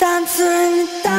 单词。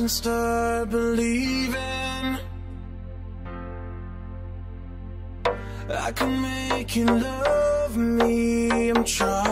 And start believing. I can make you love me. I'm trying.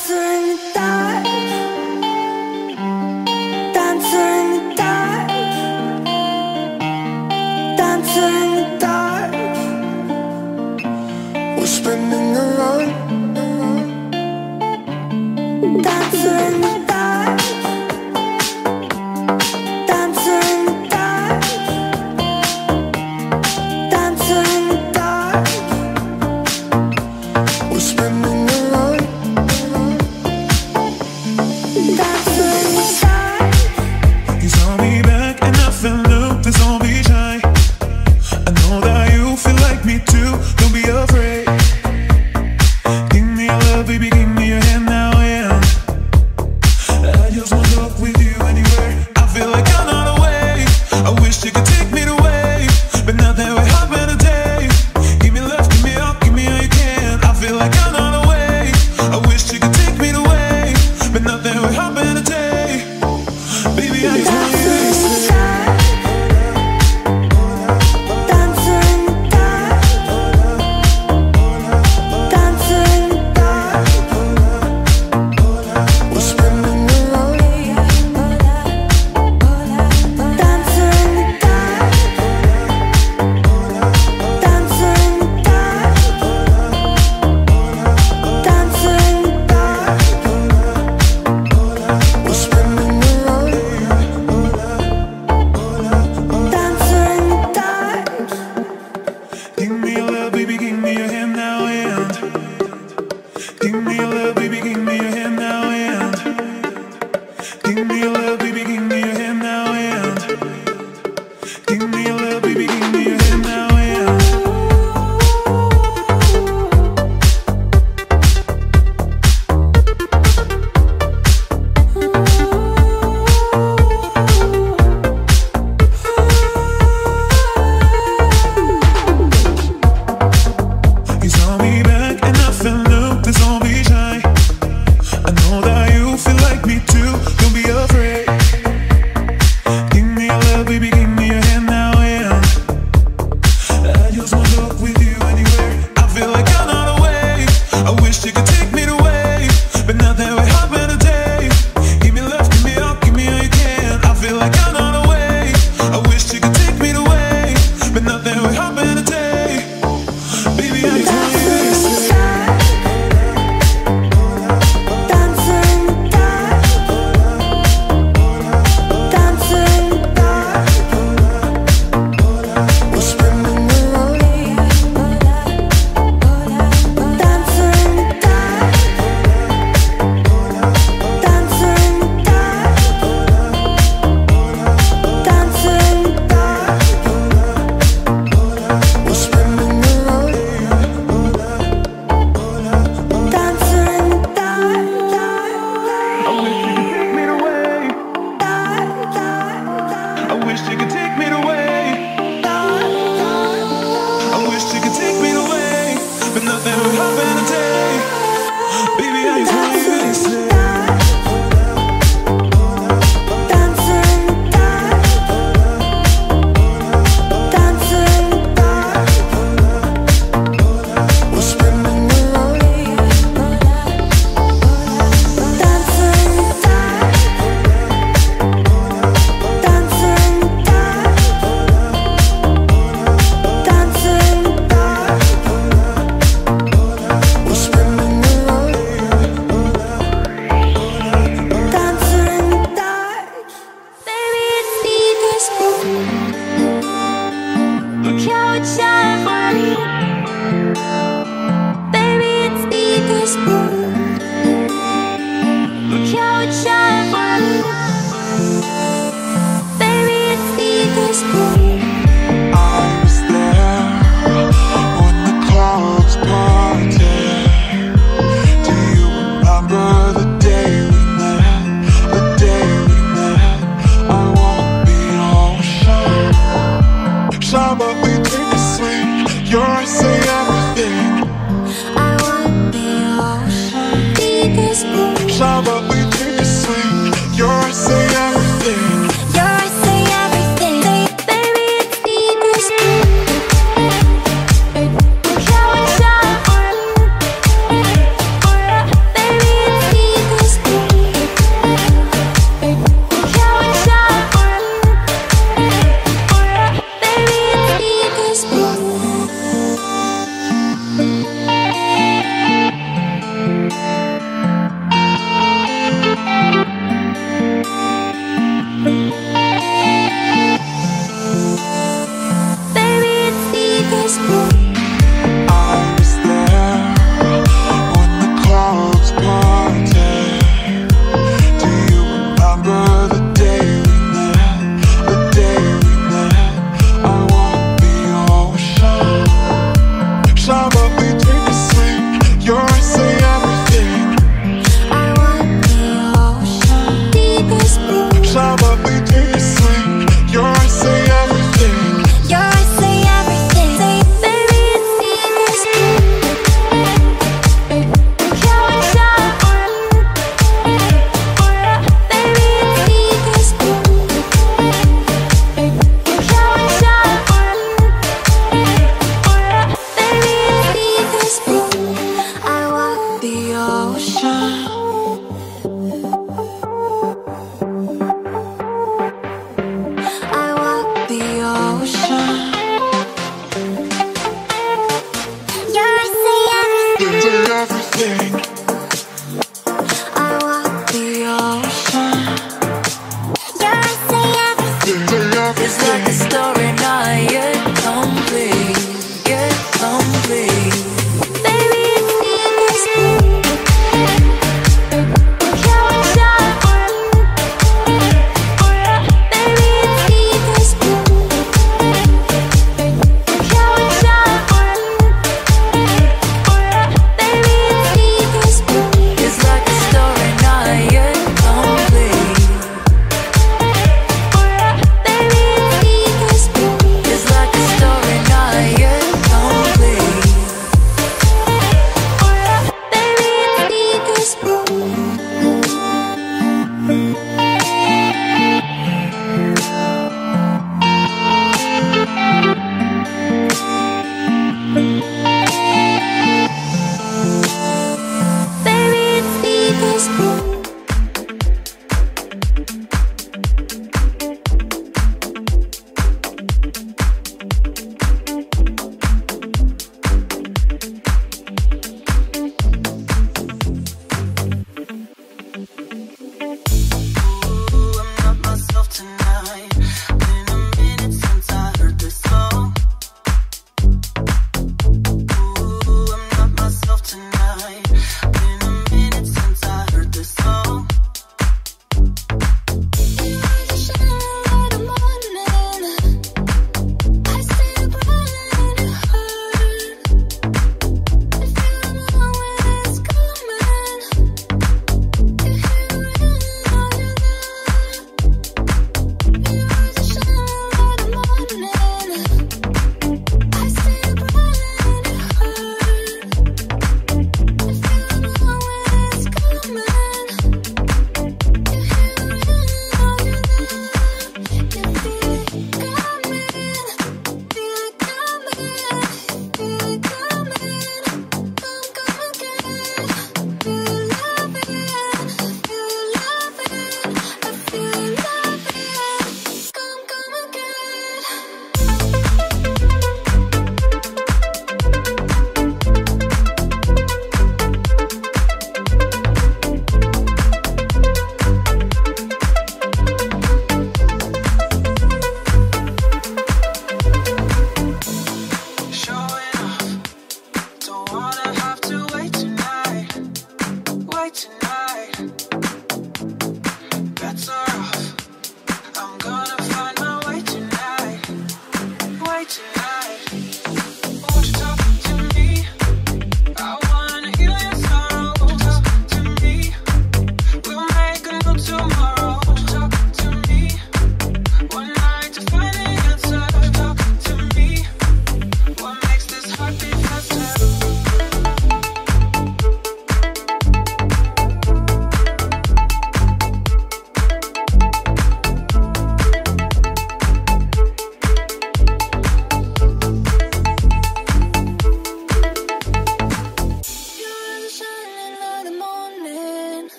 Dancer in the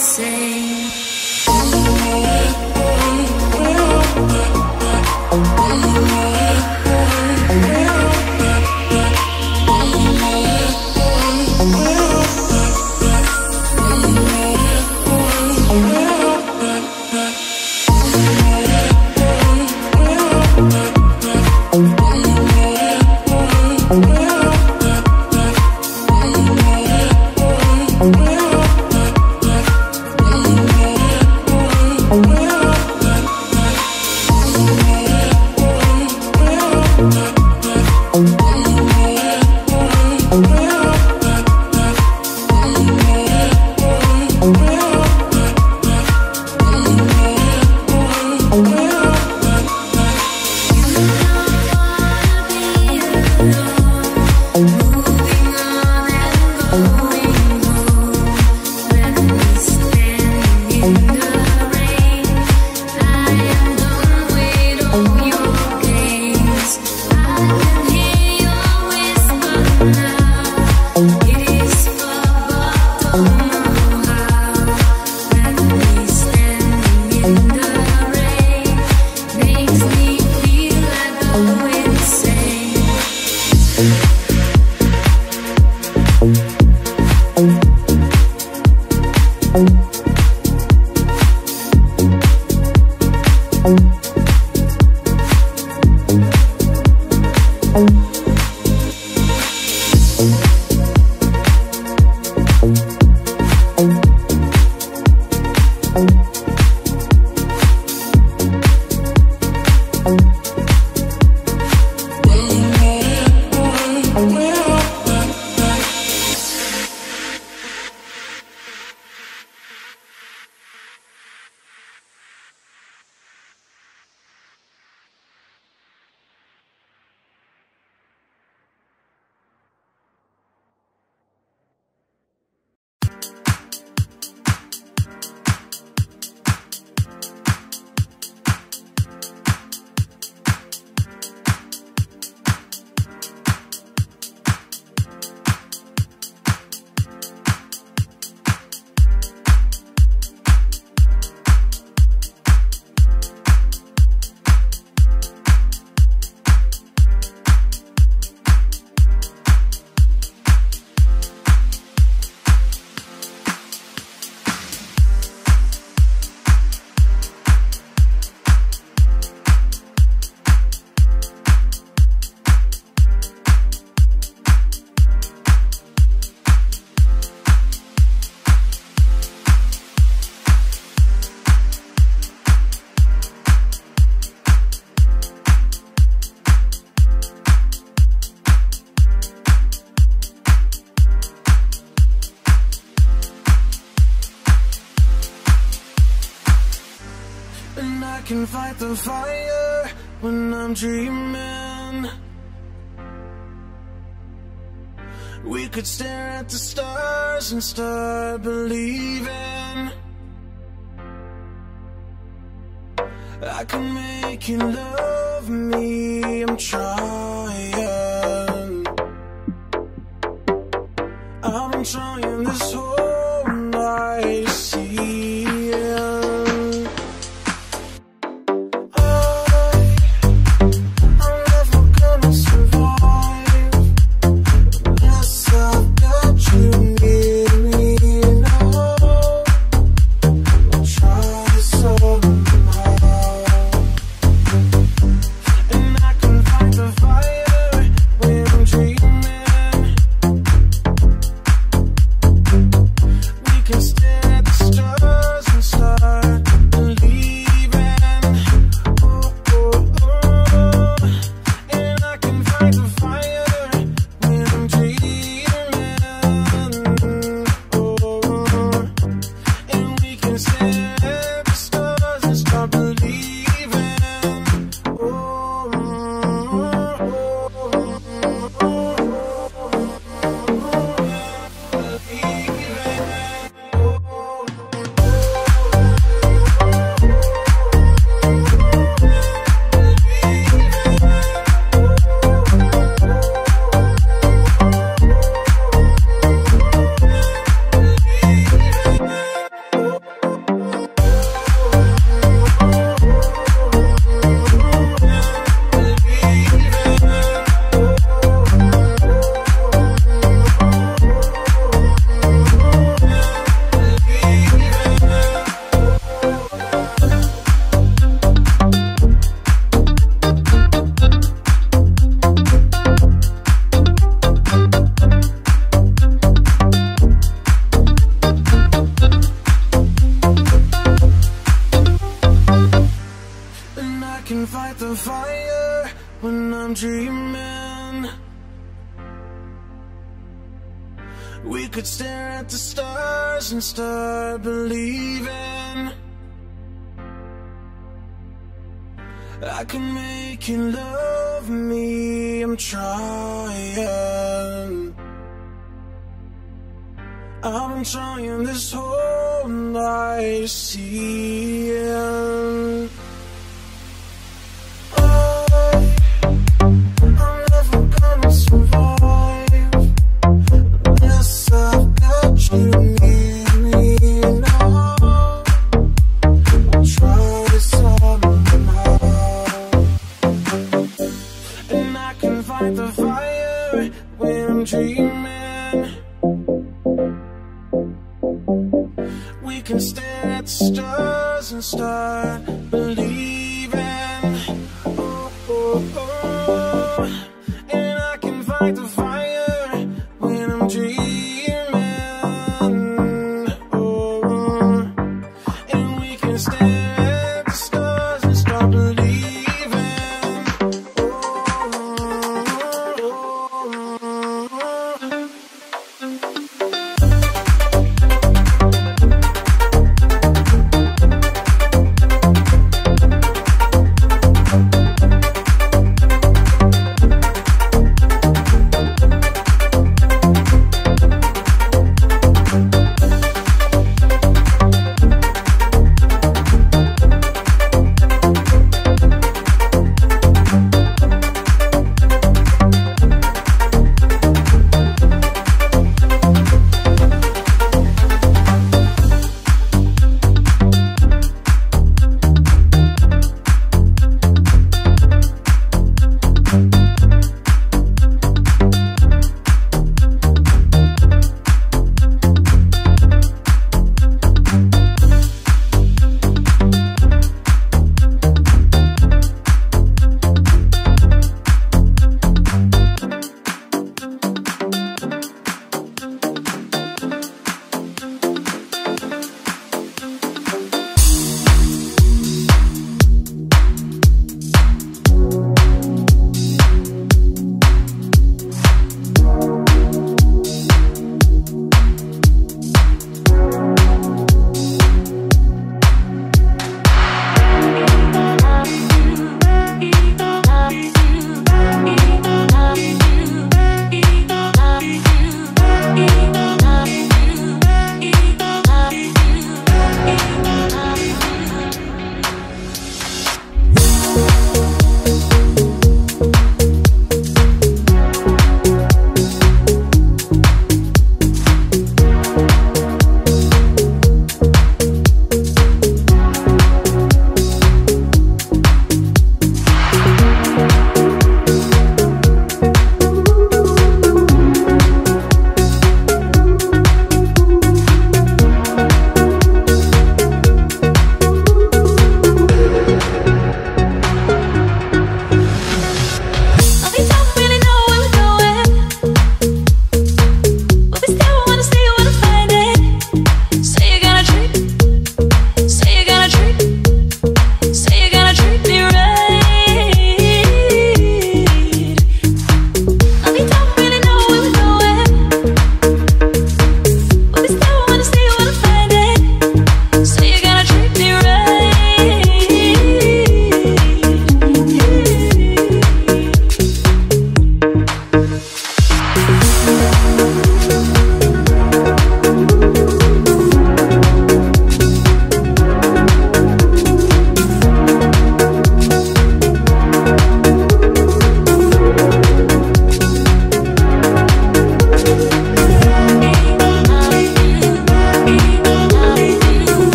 say and start believing. I can make you love me, I'm trying. I've been trying this whole night.